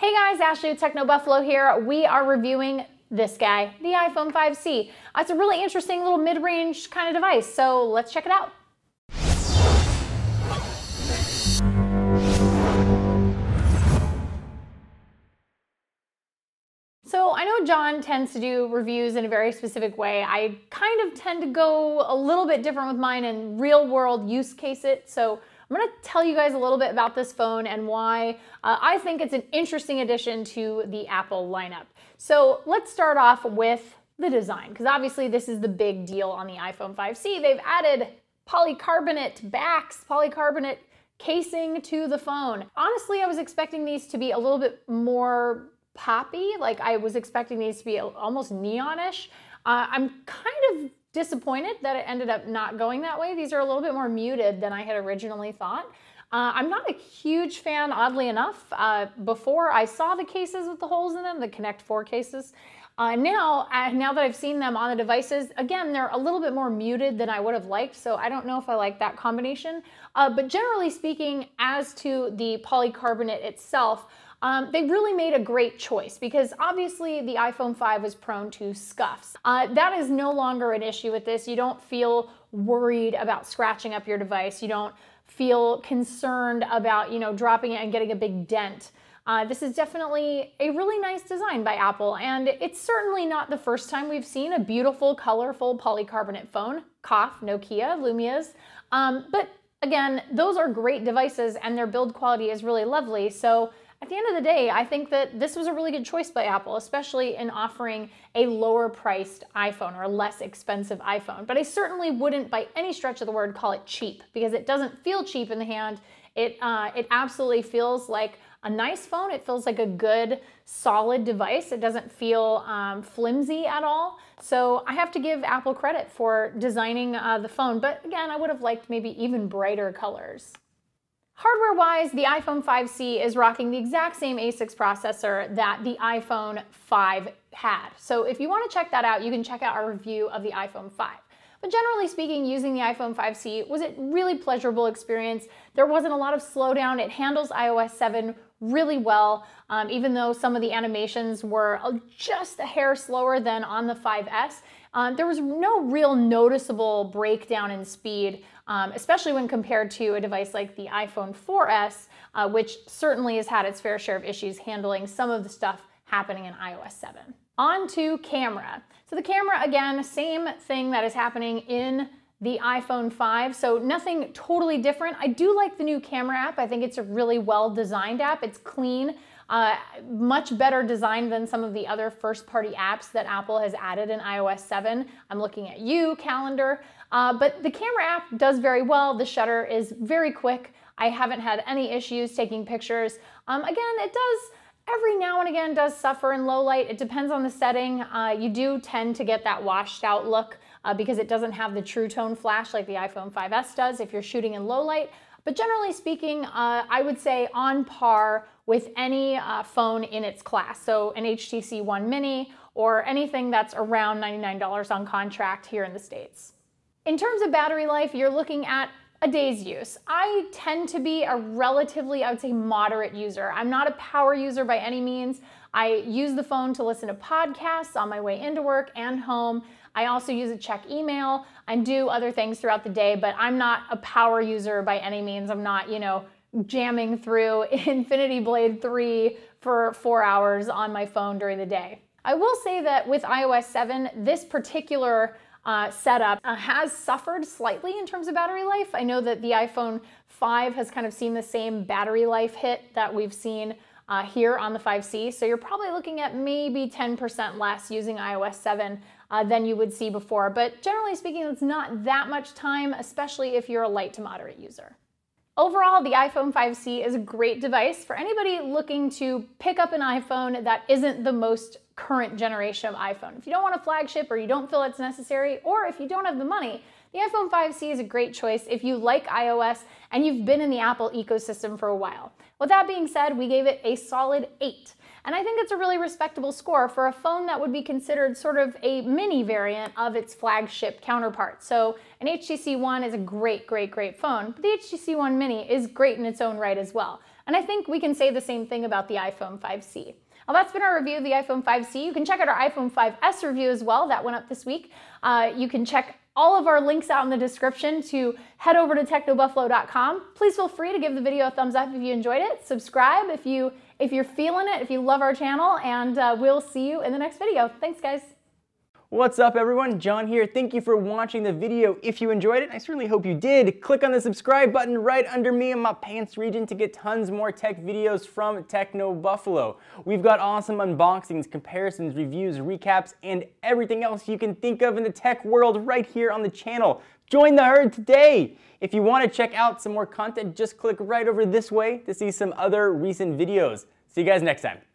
Hey guys, Ashley with Techno Buffalo here. We are reviewing this guy, the iPhone 5C. Uh, it's a really interesting little mid-range kind of device, so let's check it out. So I know Jon tends to do reviews in a very specific way. I kind of tend to go a little bit different with mine and real world use case it. So I'm gonna tell you guys a little bit about this phone and why uh, I think it's an interesting addition to the Apple lineup. So let's start off with the design, because obviously this is the big deal on the iPhone 5C. They've added polycarbonate backs, polycarbonate casing to the phone. Honestly, I was expecting these to be a little bit more poppy. Like I was expecting these to be almost neonish. Uh, I'm kind of disappointed that it ended up not going that way. These are a little bit more muted than I had originally thought. Uh, I'm not a huge fan, oddly enough. Uh, before I saw the cases with the holes in them, the Connect 4 cases. Uh, now, now that I've seen them on the devices, again, they're a little bit more muted than I would have liked, so I don't know if I like that combination. Uh, but generally speaking, as to the polycarbonate itself, um, they really made a great choice because obviously the iPhone 5 was prone to scuffs. Uh, that is no longer an issue with this. You don't feel worried about scratching up your device. You don't feel concerned about, you know, dropping it and getting a big dent. Uh, this is definitely a really nice design by Apple, and it's certainly not the first time we've seen a beautiful, colorful polycarbonate phone. Cough, Nokia, Lumia's. Um, but again, those are great devices, and their build quality is really lovely. So at the end of the day, I think that this was a really good choice by Apple, especially in offering a lower priced iPhone or a less expensive iPhone. But I certainly wouldn't, by any stretch of the word, call it cheap because it doesn't feel cheap in the hand. It, uh, it absolutely feels like a nice phone. It feels like a good, solid device. It doesn't feel um, flimsy at all. So I have to give Apple credit for designing uh, the phone. But again, I would have liked maybe even brighter colors. Hardware-wise, the iPhone 5C is rocking the exact same A6 processor that the iPhone 5 had. So if you want to check that out, you can check out our review of the iPhone 5. But generally speaking, using the iPhone 5C was a really pleasurable experience. There wasn't a lot of slowdown. It handles iOS 7 really well, um, even though some of the animations were just a hair slower than on the 5S. Um, there was no real noticeable breakdown in speed, um, especially when compared to a device like the iPhone 4S, uh, which certainly has had its fair share of issues handling some of the stuff happening in iOS 7. On to camera. So the camera, again, same thing that is happening in the iPhone 5, so nothing totally different. I do like the new camera app. I think it's a really well designed app. It's clean. Uh, much better designed than some of the other first party apps that Apple has added in iOS 7. I'm looking at you, calendar. Uh, but the camera app does very well. The shutter is very quick. I haven't had any issues taking pictures. Um, again, it does every now and again does suffer in low light. It depends on the setting. Uh, you do tend to get that washed out look uh, because it doesn't have the true tone flash like the iPhone 5S does if you're shooting in low light. But generally speaking, uh, I would say on par with any uh, phone in its class. So an HTC One Mini or anything that's around $99 on contract here in the States. In terms of battery life, you're looking at a day's use. I tend to be a relatively, I would say, moderate user. I'm not a power user by any means. I use the phone to listen to podcasts on my way into work and home. I also use it to check email and do other things throughout the day, but I'm not a power user by any means. I'm not, you know, jamming through Infinity Blade 3 for four hours on my phone during the day. I will say that with iOS 7, this particular uh, setup uh, has suffered slightly in terms of battery life. I know that the iPhone 5 has kind of seen the same battery life hit that we've seen uh, here on the 5C. So you're probably looking at maybe 10% less using iOS 7 uh, than you would see before. But generally speaking, it's not that much time, especially if you're a light to moderate user. Overall, the iPhone 5C is a great device for anybody looking to pick up an iPhone that isn't the most current generation of iPhone. If you don't want a flagship or you don't feel it's necessary, or if you don't have the money, the iPhone 5C is a great choice if you like iOS and you've been in the Apple ecosystem for a while. With that being said, we gave it a solid 8. And I think it's a really respectable score for a phone that would be considered sort of a mini variant of its flagship counterpart. So an HTC One is a great, great, great phone, but the HTC One Mini is great in its own right as well. And I think we can say the same thing about the iPhone 5C. Well, that's been our review of the iPhone 5C. You can check out our iPhone 5S review as well. That went up this week. Uh, you can check all of our links out in the description to head over to technobuffalo.com. Please feel free to give the video a thumbs up if you enjoyed it. Subscribe if you if you're feeling it, if you love our channel, and uh, we'll see you in the next video. Thanks, guys. What's up everyone, Jon here. Thank you for watching the video. If you enjoyed it, I certainly hope you did. Click on the subscribe button right under me in my pants region to get tons more tech videos from Techno Buffalo. We've got awesome unboxings, comparisons, reviews, recaps, and everything else you can think of in the tech world right here on the channel. Join the herd today! If you want to check out some more content, just click right over this way to see some other recent videos. See you guys next time.